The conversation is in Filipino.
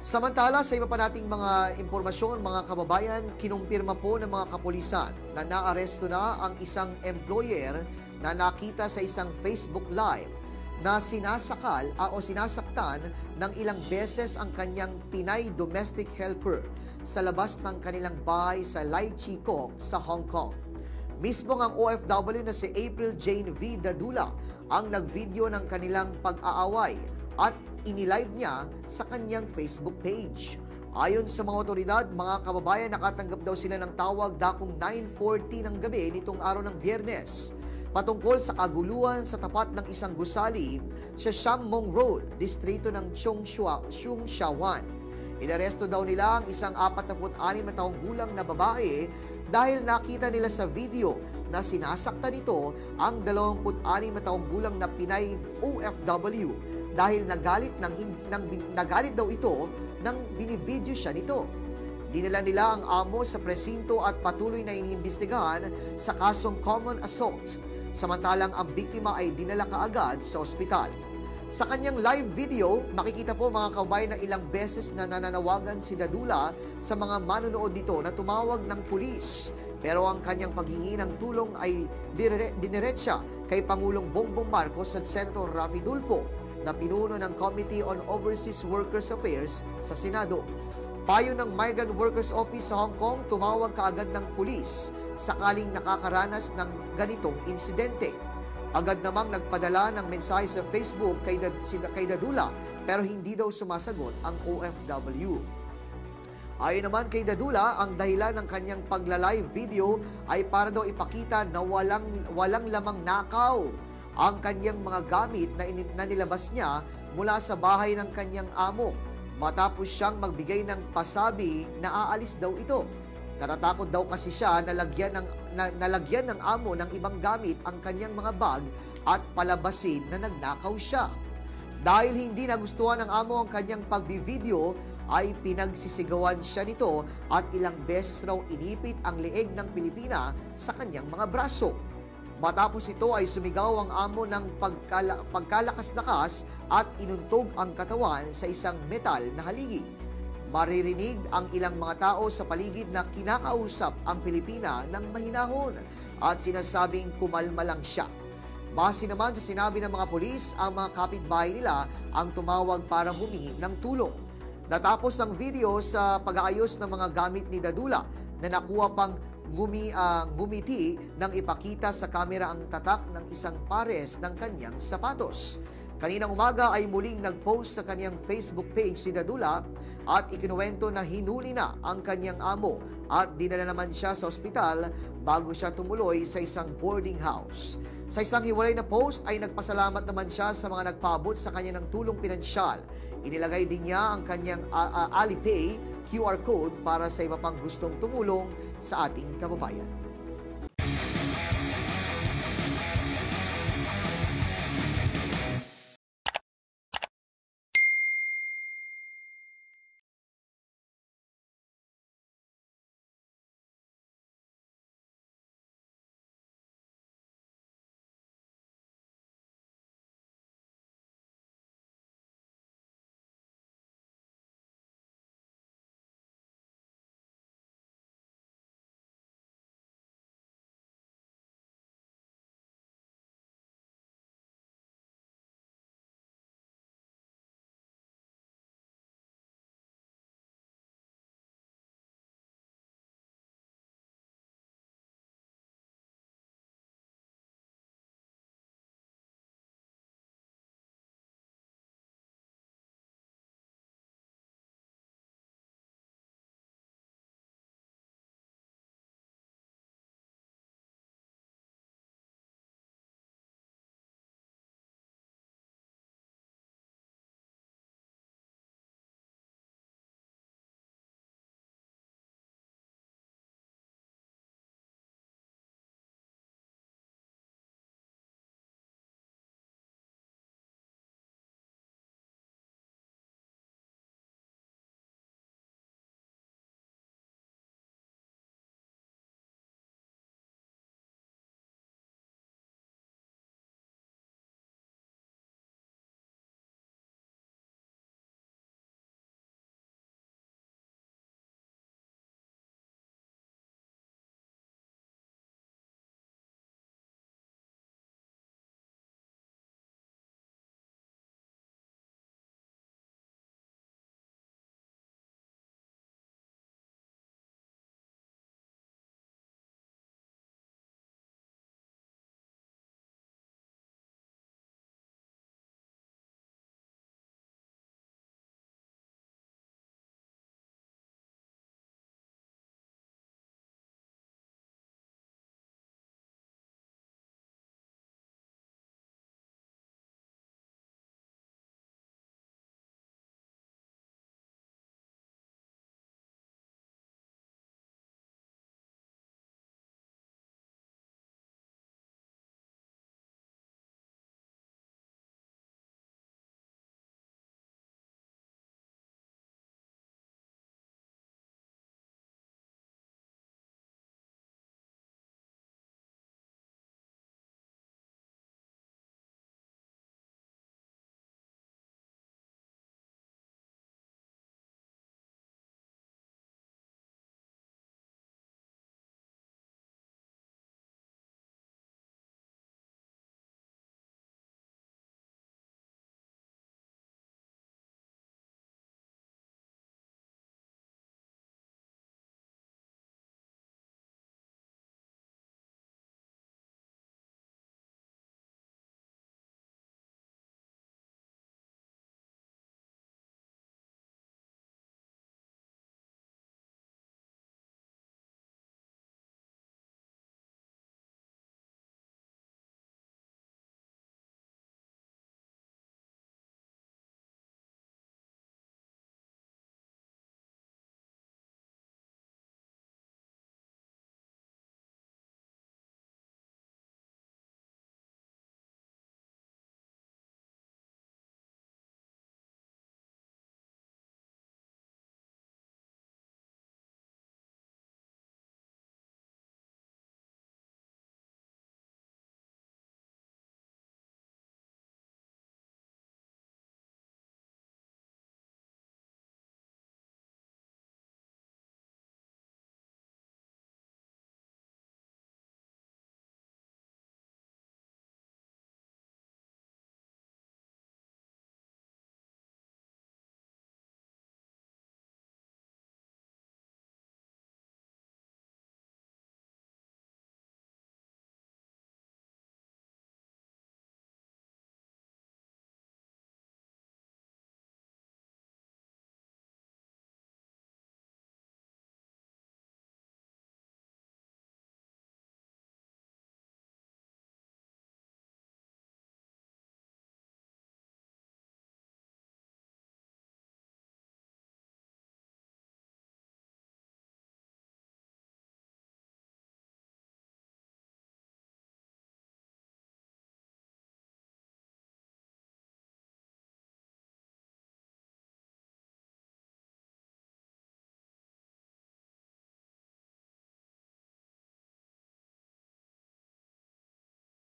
Samantala, sa iba pa nating mga impormasyon, mga kababayan, kinumpirma po ng mga kapulisan na naaresto na ang isang employer na nakita sa isang Facebook Live na sinasakal o sinasaktan ng ilang beses ang kanyang Pinay domestic helper sa labas ng kanilang bahay sa Lai Chi Kok sa Hong Kong. Mismo ang OFW na si April Jane V. Dadula ang nagvideo ng kanilang pag-aaway at inilive niya sa kanyang Facebook page. Ayon sa mga otoridad, mga kababayan nakatanggap daw sila ng tawag dakong 9.40 ng gabi nitong araw ng biyernes patungkol sa kaguluhan sa tapat ng isang gusali sa Shammong Road, distrito ng Chongshua, Chungshawan. Inaresto daw nila ang isang 46 na taong gulang na babae dahil nakita nila sa video na sinasaktan nito ang 26 na taong gulang na Pinay OFW dahil nagalit, ng, ng, nagalit daw ito nang binivideo siya nito. Dinala nila ang amo sa presinto at patuloy na iniimbestigahan sa kasong common assault, samantalang ang biktima ay dinala kaagad sa ospital. Sa kanyang live video, makikita po mga kababayan na ilang beses na nananawagan si Dadula sa mga manonood dito na tumawag ng pulis. Pero ang kanyang paghingi ng tulong ay diniretsa kay Pangulong Bongbong Marcos at Senator Rafi Dulfo na pinuno ng Committee on Overseas Workers Affairs sa Senado. Payo ng Migrant Workers Office sa Hong Kong tumawag kaagad ng pulis sakaling nakakaranas ng ganitong insidente. Agad namang nagpadala ng mensahe sa Facebook kay, Dad, kay Dadula pero hindi daw sumasagot ang OFW. Ayon naman kay Dadula, ang dahilan ng kanyang pagla-live video ay para daw ipakita na walang, walang lamang nakaw ang kanyang mga gamit na, na nilabas niya mula sa bahay ng kanyang amo matapos siyang magbigay ng pasabi na aalis daw ito. Natatakot daw kasi siya na lagyan ng, na, nalagyan ng amo ng ibang gamit ang kanyang mga bag at palabasin na nagnakaw siya. Dahil hindi nagustuhan ng amo ang kanyang pagbivideo, ay pinagsisigawan siya nito at ilang beses raw inipit ang leeg ng Pilipina sa kanyang mga braso. Matapos ito ay sumigaw ang amo ng pagkala, pagkalakas-lakas at inuntog ang katawan sa isang metal na haligi. Maririnig ang ilang mga tao sa paligid na kinakausap ang Pilipina ng mahinahon at sinasabing kumalma lang siya. Base naman sa sinabi ng mga pulis, ang mga kapitbahay nila ang tumawag para humingi ng tulong. Natapos ang video sa pag-aayos ng mga gamit ni Dadula na nakuha pang ngumi, uh, ngumiti nang ipakita sa kamera ang tatak ng isang pares ng kanyang sapatos. Kaninang umaga ay muling nag-post sa kanyang Facebook page si Dadula at ikinuwento na hinuli na ang kanyang amo at dinala naman siya sa ospital bago siya tumuloy sa isang boarding house. Sa isang hiwalay na post ay nagpasalamat naman siya sa mga nagpaabot sa kanya ng tulong pinansyal. Inilagay din niya ang kanyang uh, uh, Alipay QR code para sa iba pang gustong tumulong sa ating kababayan.